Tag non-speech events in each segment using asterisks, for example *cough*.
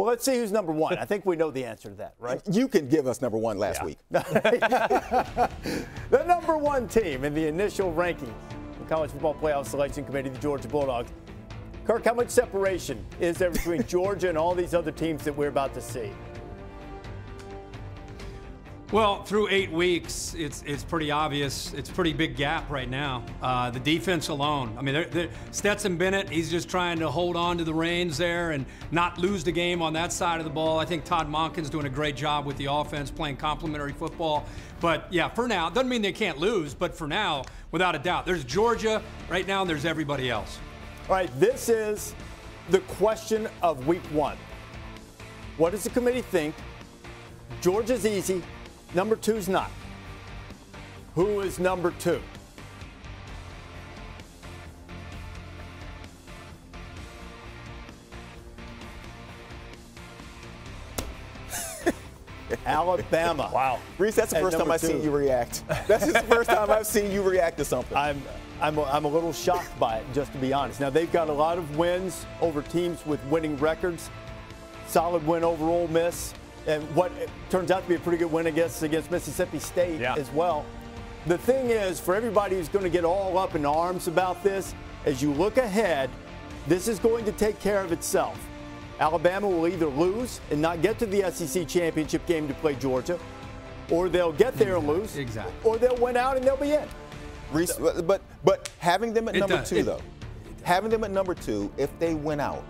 Well, let's see who's number one. I think we know the answer to that, right? You can give us number one last Yeah. week. *laughs* the number one team in the initial ranking, the College Football Playoff Selection Committee, the Georgia Bulldogs. Kirk, how much separation is there between *laughs* Georgia and all these other teams that we're about to see? Well, through eight weeks, it's it's pretty obvious. It's pretty big gap right now. Uh, the defense alone. I mean, they're, they're, Stetson Bennett, he's just trying to hold on to the reins there and not lose the game on that side of the ball. I think Todd Monken's doing a great job with the offense, playing complementary football. But yeah, for now, doesn't mean they can't lose. But for now, without a doubt, there's Georgia right now, and there's everybody else. All right, this is the question of week one. What does the committee think? Georgia's easy. Number two's not. Who is number two? *laughs* Alabama. Wow. Rece, that's the At first time I've seen you react. That's just the first time I've seen you react to something. I'm, I'm, a, I'm a little shocked by it, just to be honest. Now, they've got a lot of wins over teams with winning records. Solid win over Ole Miss. And what turns out to be a pretty good win against, against Mississippi State Yeah. as well. The thing is, for everybody who's going to get all up in arms about this, as you look ahead, this is going to take care of itself. Alabama will either lose and not get to the SEC championship game to play Georgia, or they'll get there and lose, Exactly. or they'll win out and they'll be in. Rece, but, but but having them at It number does. two It- though, having them at number two, if they win out,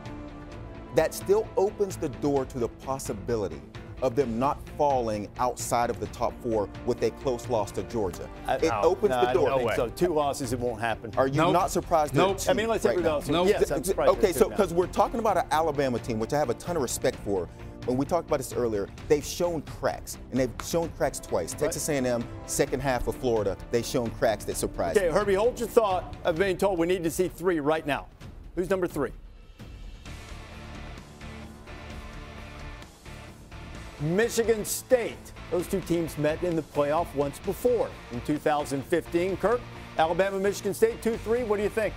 that still opens the door to the possibility of them not falling outside of the top four with a close loss to Georgia. I- it no, opens no, the door. don't way. so. Two losses, it won't happen. Are you Nope. not surprised? Nope. I mean, let's right everybody now? else. Nope. Yes, I'm surprised. Okay, so because we're talking about an Alabama team, which I have a ton of respect for. When we talked about this earlier, they've shown cracks, and they've shown cracks twice. Texas A&M, second half of Florida, they've shown cracks that surprised Okay, me. Herbie, hold your thought of being told we need to see three right now. Who's number three? Michigan State. Those two teams met in the playoff once before in 2015. Kirk, Alabama, Michigan State, 2 3. What do you think?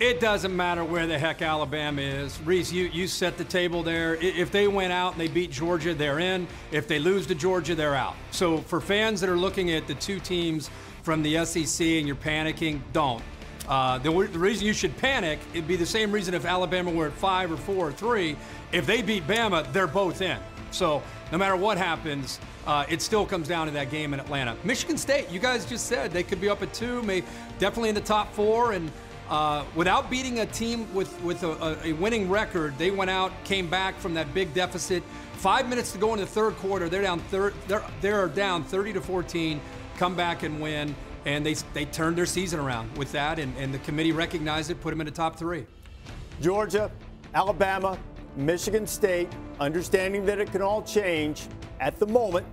It doesn't matter where the heck Alabama is. Rece, you, you set the table there. If they went out and they beat Georgia, they're in. If they lose to Georgia, they're out. So for fans that are looking at the two teams from the SEC and you're panicking, don't. Uh, the, the reason you should panic, it'd be the same reason if Alabama were at five or four or three. If they beat Bama, they're both in. So no matter what happens, uh, it still comes down to that game in Atlanta. Michigan State, you guys just said they could be up at two, may definitely in the top four, and uh, without beating a team with with a, a, winning record, they went out, came back from that big deficit. Five minutes to go in the third quarter, they're down thir- they're they're down 30 to 14. Come back and win, and they they turned their season around with that, and, and the committee recognized it, put them in the top three. Georgia, Alabama, Michigan State, understanding that it can all change at the moment.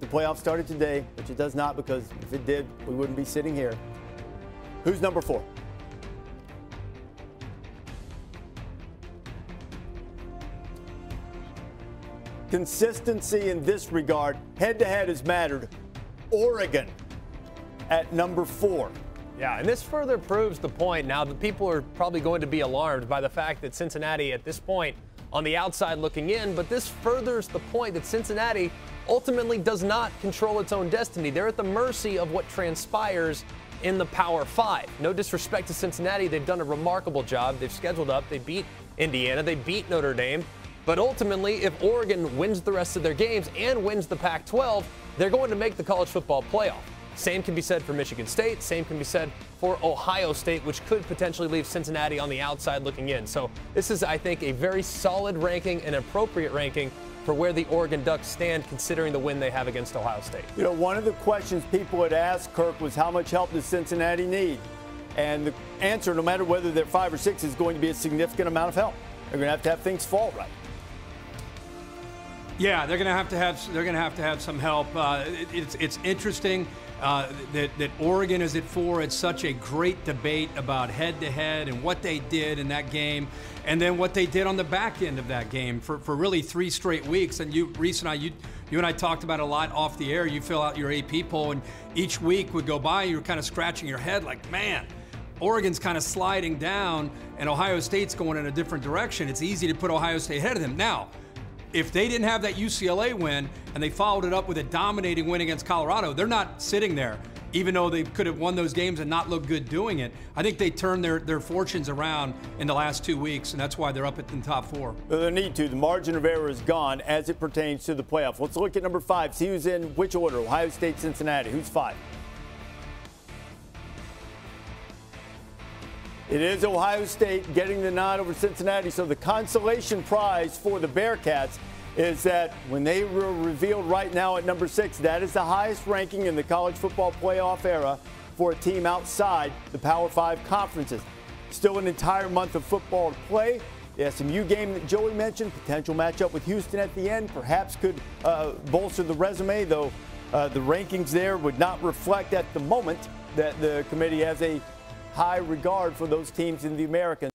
The playoff started today, which it does not because if it did, we wouldn't be sitting here. Who's number four? Consistency in this regard, head to head has mattered. Oregon at number four. Yeah, and this further proves the point. Now, the people are probably going to be alarmed by the fact that Cincinnati, at this point, on the outside looking in, but this furthers the point that Cincinnati ultimately does not control its own destiny. They're at the mercy of what transpires in the Power Five. No disrespect to Cincinnati, they've done a remarkable job. They've scheduled up, they beat Indiana, they beat Notre Dame. But ultimately, if Oregon wins the rest of their games and wins the Pac 12, they're going to make the college football playoff. Same can be said for Michigan State. Same can be said for Ohio State, which could potentially leave Cincinnati on the outside looking in. So this is, I think, a very solid ranking and appropriate ranking for where the Oregon Ducks stand, considering the win they have against Ohio State. You know, one of the questions people had asked Kirk was how much help does Cincinnati need? And the answer, no matter whether they're five or six, is going to be a significant amount of help. They're going to have to have things fall right. Yeah, they're going to have to have they're going to have to have some help. Uh, it, it's it's interesting uh, that that Oregon is at four. It's such a great debate about head to head and what they did in that game, and then what they did on the back end of that game for, for really three straight weeks. And you, Rece and I, you you and I talked about a lot off the air. You fill out your AP poll, and each week would go by, you were kind of scratching your head like, man Oregon's kind of sliding down and Ohio State's going in a different direction. It's easy to put Ohio State ahead of them. Now, if they didn't have that UCLA win and they followed it up with a dominating win against Colorado, they're not sitting there, even though they could have won those games and not looked good doing it. I think they turned their, their fortunes around in the last two weeks, and that's why they're up at the top four. They need to. The margin of error is gone as it pertains to the playoff. Let's look at number five. See who's in which order Ohio State, Cincinnati. Who's five? It is Ohio State getting the nod over Cincinnati. So the consolation prize for the Bearcats is that when they were revealed right now at number six, that is the highest ranking in the college football playoff era for a team outside the Power Five conferences. Still an entire month of football to play. The SMU game that Joey mentioned, potential matchup with Houston at the end, perhaps could uh, bolster the resume, though uh, the rankings there would not reflect at the moment that the committee has a high regard for those teams in the American.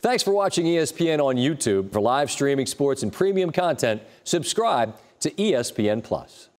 Thanks for watching ESPN on YouTube. For live streaming sports and premium content, subscribe to ESPN Plus.